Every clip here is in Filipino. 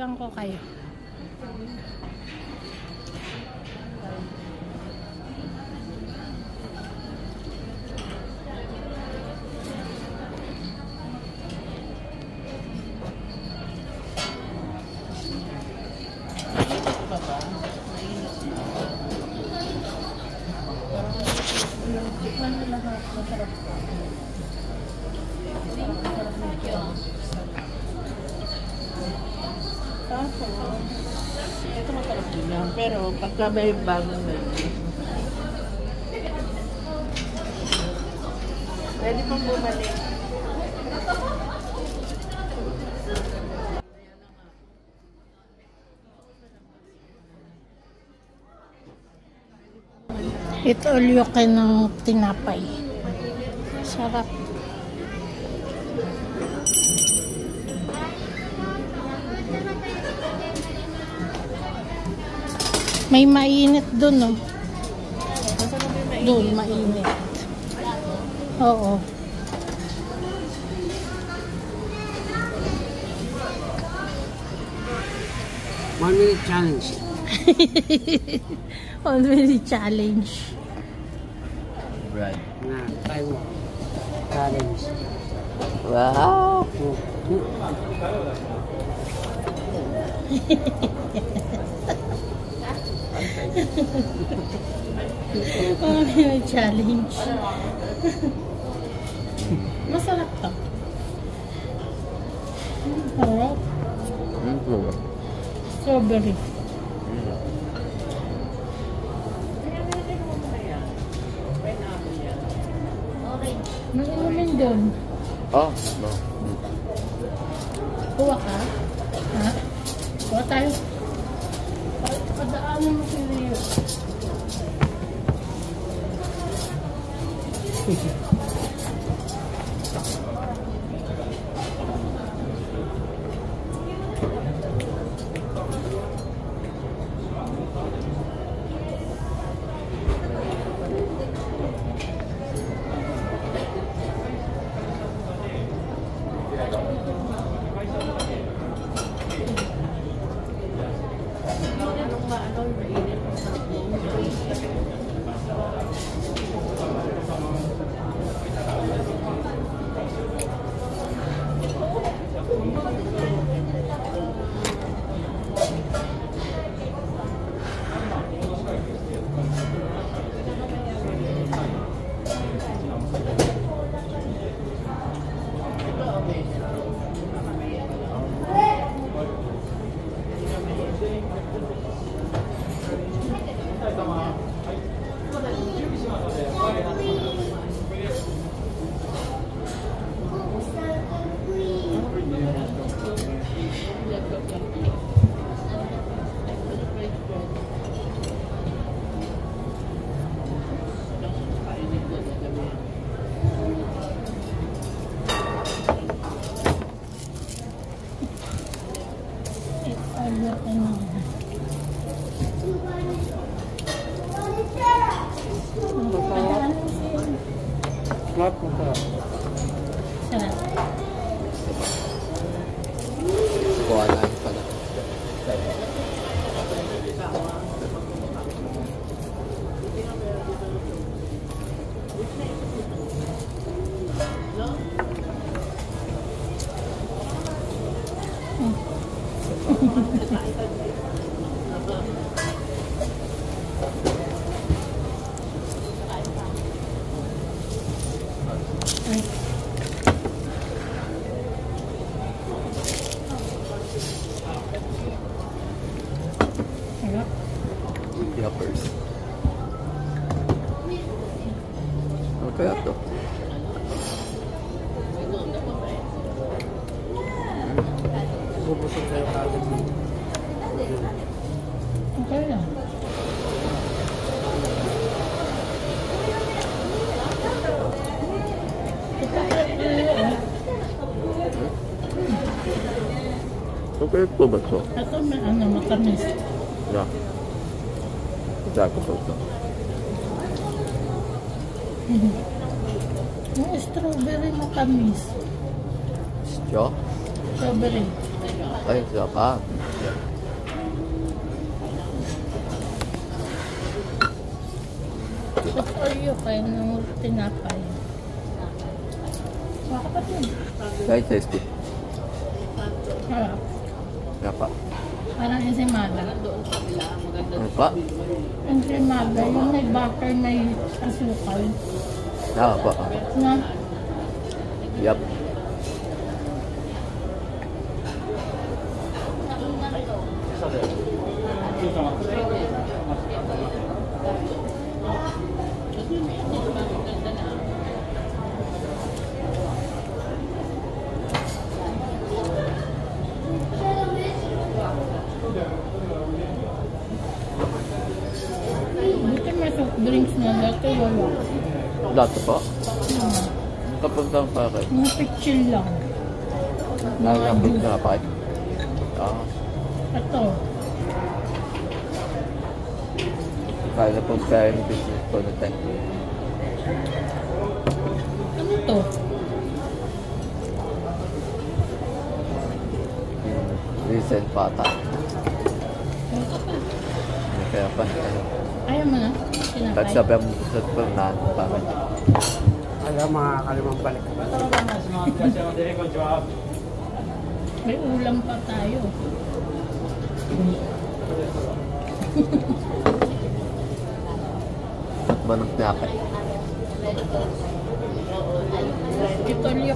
Iwan ko kayo. Kaso, ito masarap din yan. Pero pagka may bagong menu, pwede pong bumalik. Ito ulyokin ng tinapay. Sarap. May mainit dun, no? Dun, mainit. Oo. One minute challenge. Already challenge. Right. Nah, mo. Challenge. Wow! Oh, may challenge. Masarap to. Sarap. Strawberry. Nakamin doon. Oh, 수 있어요. Sarap mo Yuppers. Ano kaya to? Bubusog kayo kagad dito. Okay lang. Okay po ba to? Ito may ano, matamis sakupot. Yung mm-hmm. strawberry matamis. Siyo? Strawberry. Ay, siya pa. Ah. What are you kayo nung tinapay? Makapat yun. Ay, tasty. Harap. Harap pa. Ah. Parang ensimada. Ano pa? Ensimada, yung may butter, may asukal. Ah, pa. Na, Yup. buti may soft drinks na dati wala. Dati pa. Hmm. Kapag lang pa kayo. Mga pitchil lang. Nagambot na pa kayo. Ah. Ito. Kaya na pong kaya yung business ko na time. Ano to? Recent pata. Ano ka pa? Kaya pa. Ayaw mo na? Tapos Tinapay? sabi ang gusto ko na pa kayo. Alam, makakalimang balik. May ulam pa tayo. Ba ng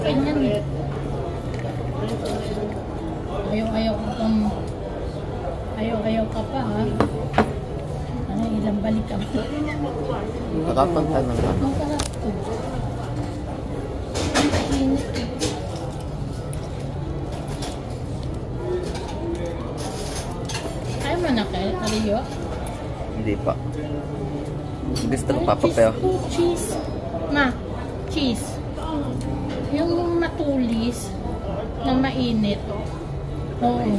ka niyan eh. Ayaw-ayaw ka pang... Ayaw-ayaw ka pa ha. Ano, ilang balik ka pa. Nakapanta ng. Ang sarap to. Ang init eh. Ayaw mo na kayo, Ariyo? Hindi pa. Gusto ko papapel. cheese cheese. Ma, cheese. Yung matulis na mainit. Oo. Ang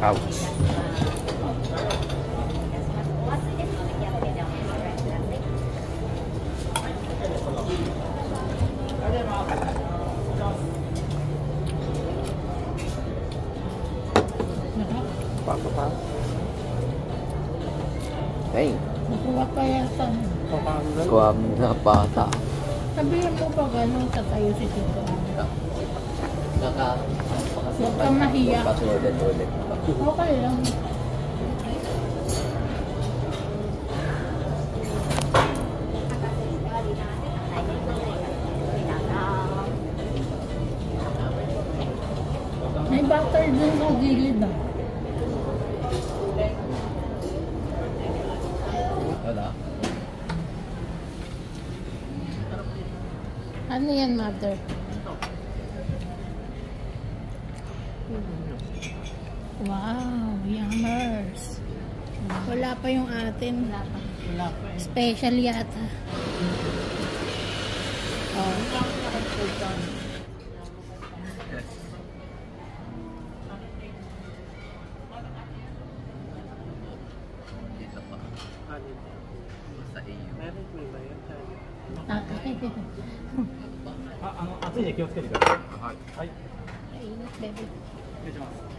Macau. Papa pa. Hey. Nakuha pa yata. Kuha na bata. Sabihin mo ba ganun sa tayo si Tito? Naka. Huwag kang mahiya. Huwag kang mahiya. Okay lang. May butter dun sa gilid ah. Wala. Ano yan, mother? Wow, yummers. Wala pa yung atin. Wala pa eh. Special yata. Oh. Dito pa. Ano? Sa iyo. Meron ko ba yun? Ah, あ、あの暑いんで気をつけてください。はい。はい。 Init, baby. 失礼します。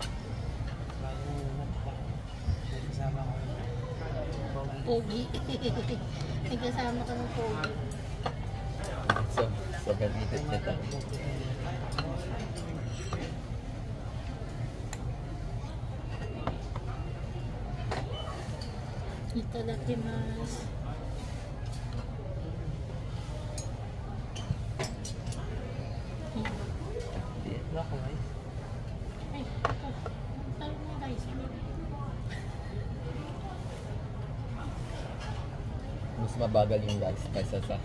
pogi. May kasama ka ng pogi. So, sobrang itit nito. Itadakimasu. mabagal yung gas kaysa sa...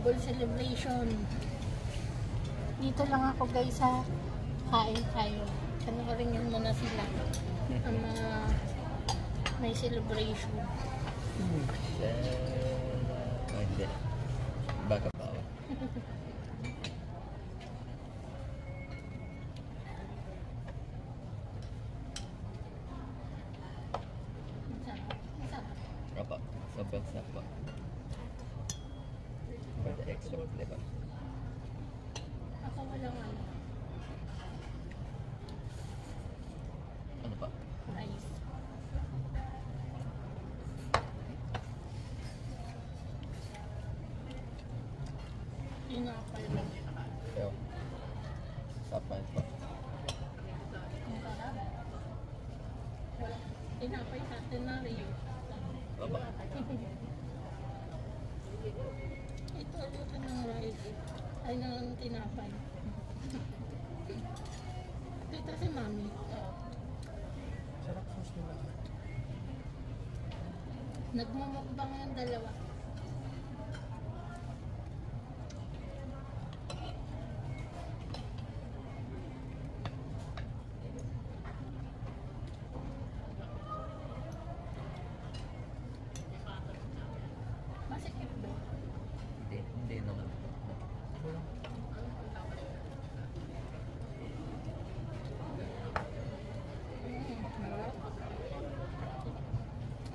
Bowl Celebration. Dito lang ako guys ha. Kain tayo. Panoorin nyo muna sila. Ang mga may celebration. Hmm. Okay. Okay. Yo. Sapay pa. Tinapay sa atin na rin. Baba. Ito alutin ng rice. Ay ng tinapay. Dito si mami. Sarap sauce nila. Nagmumukbang yung dalawa. Hindi, hindi naman.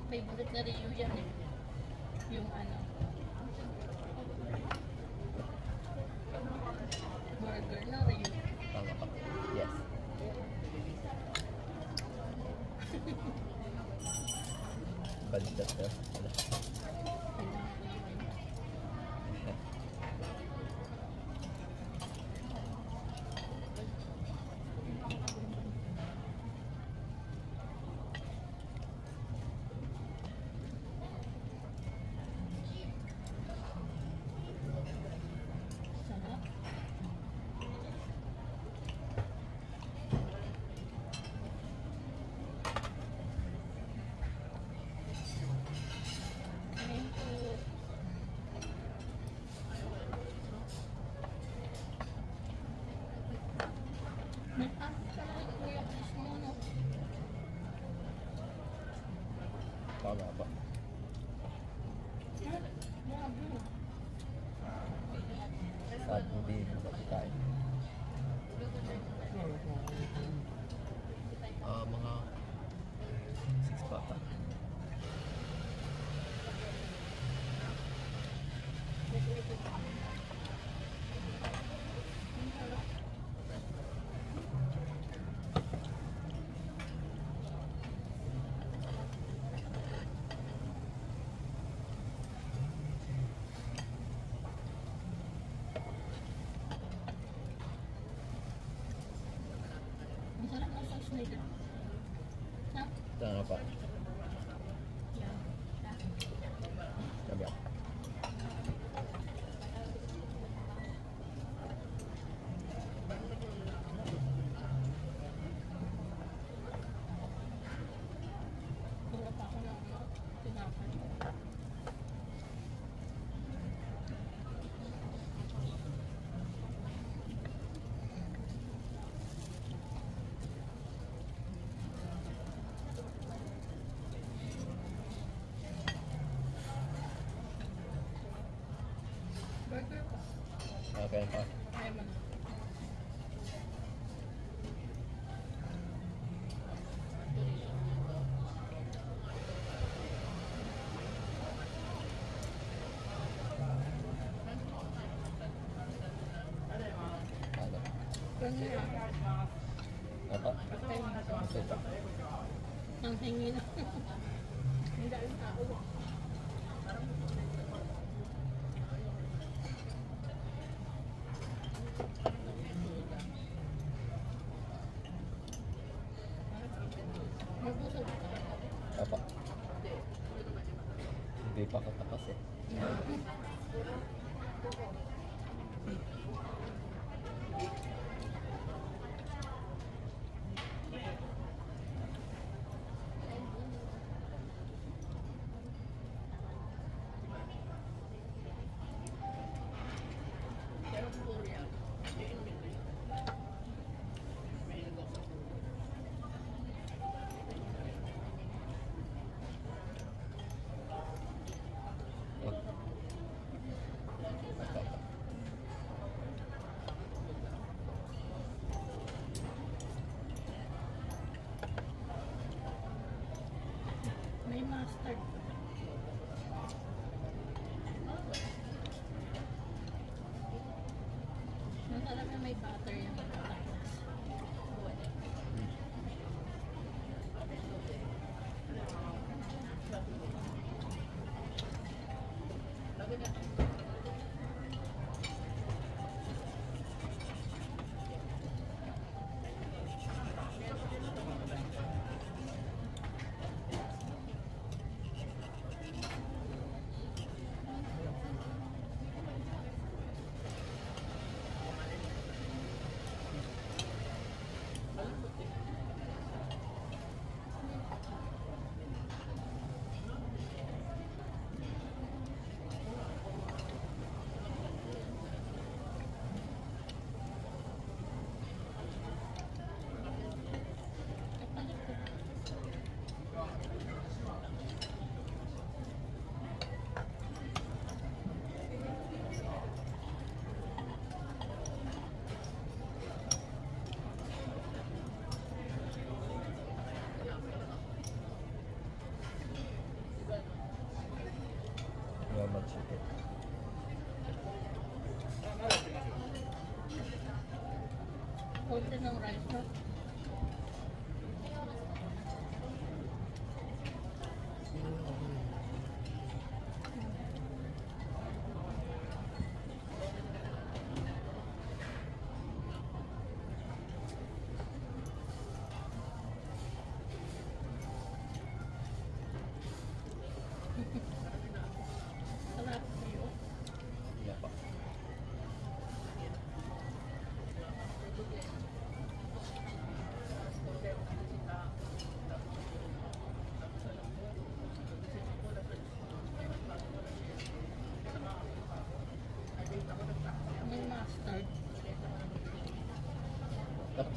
Favorite na rin yun yan. Eh. Ito pa. Ang hingi na. Ang dahil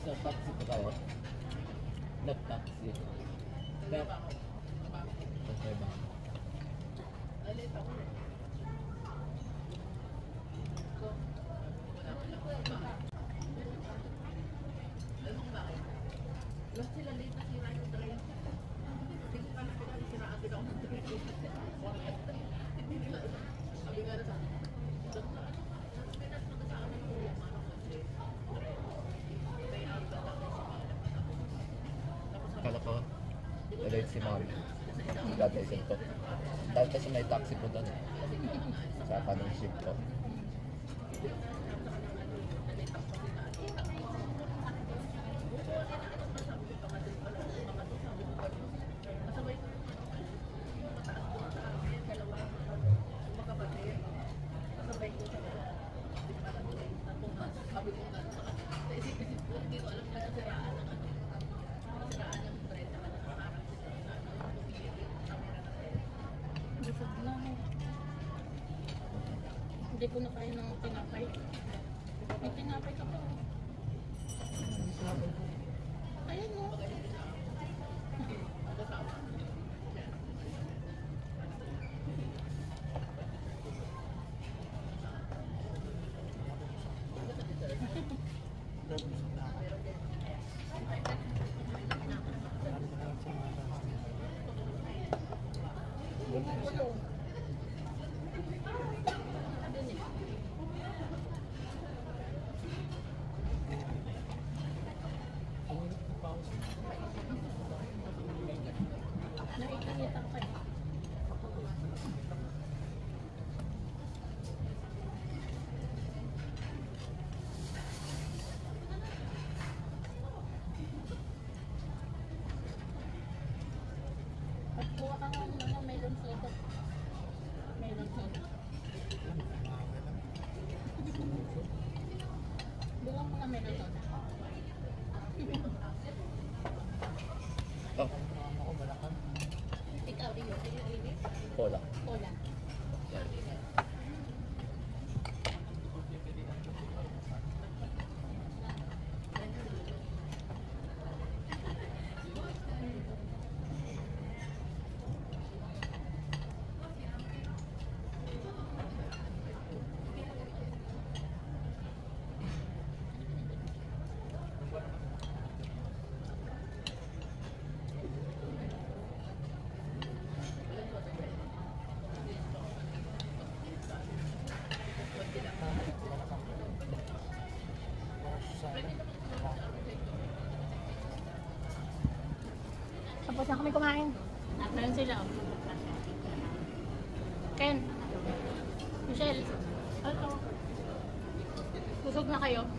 nag-taxi pa tayo. Nag-taxi. Okay ba? Kala ko, late si Mami. Dati isip ko. Dahil kasi may taxi po doon. Sa kanong ship ko. Hindi ko na kaya ng tinapay. May tinapay ka pa. Ayan o. Nakikita ko kayo. Pagkuha ka ng ano, melon soda. Melon soda. Buka mo na melon soda. Oh, Ikaw, Rio. cola. Cola. Tapos na kami kumain. Meron sila. oh. Ken. Michelle. Ano? Busog na kayo?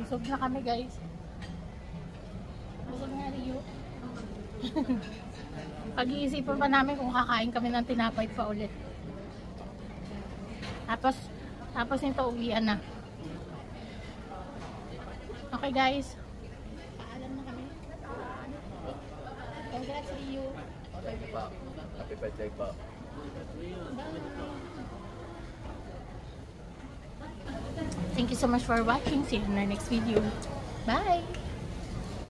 Busog na kami guys. Busog na Rio. Pag-iisipan pa namin kung kakain kami ng tinapay pa ulit. Tapos, tapos nito uwian na. Okay guys. Paalam na kami. Congrats Rio. Thank you pa. Happy birthday pa. Thank you so much for watching. See you in our next video. Bye!